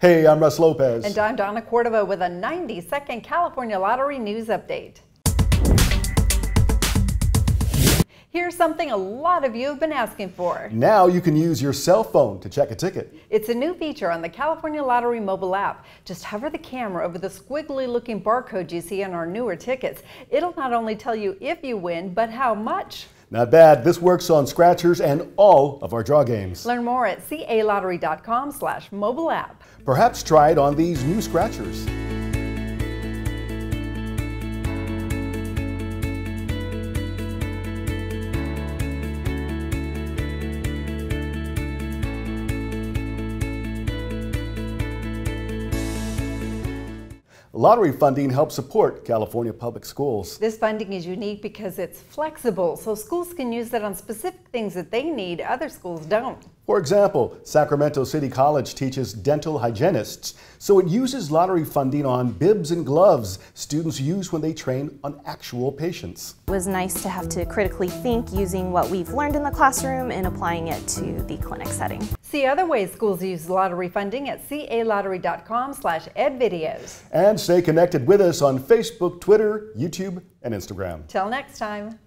Hey, I'm Russ Lopez. And I'm Donna Cordova with a 90 second California Lottery News Update. Here's something a lot of you have been asking for. Now you can use your cell phone to check a ticket. It's a new feature on the California Lottery mobile app. Just hover the camera over the squiggly looking barcode you see on our newer tickets. It'll not only tell you if you win, but how much. Not bad. This works on scratchers and all of our draw games. Learn more at calottery.com slash mobile app. Perhaps try it on these new scratchers. Lottery funding helps support California public schools. This funding is unique because it's flexible, so schools can use it on specific things that they need other schools don't. For example, Sacramento City College teaches dental hygienists, so it uses lottery funding on bibs and gloves students use when they train on actual patients. It was nice to have to critically think using what we've learned in the classroom and applying it to the clinic setting. See other ways schools use lottery funding at calottery.com slash edvideos. And stay connected with us on Facebook, Twitter, YouTube, and Instagram. Till next time.